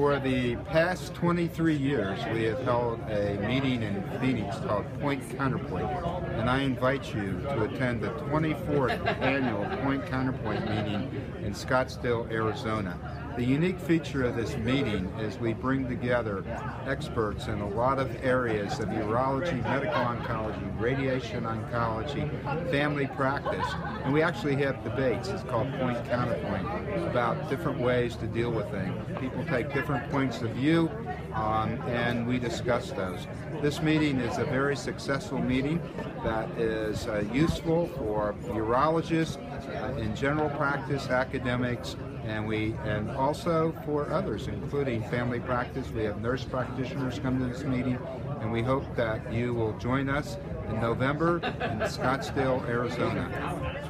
the past 23 years, we have held a meeting in Phoenix called Point Counterpoint, and I invite you to attend the 24th annual Point Counterpoint meeting in Scottsdale, Arizona. The unique feature of this meeting is we bring together experts in a lot of areas of urology, medical oncology, radiation oncology, family practice, and we actually have debates. It's called Point Counterpoint about different ways to deal with things. People take different points of view, um, and we discuss those. This meeting is a very successful meeting that is uh, useful for urologists uh, in general practice, academics, and we and also for others, including family practice. We have nurse practitioners come to this meeting, and we hope that you will join us in November in Scottsdale, Arizona.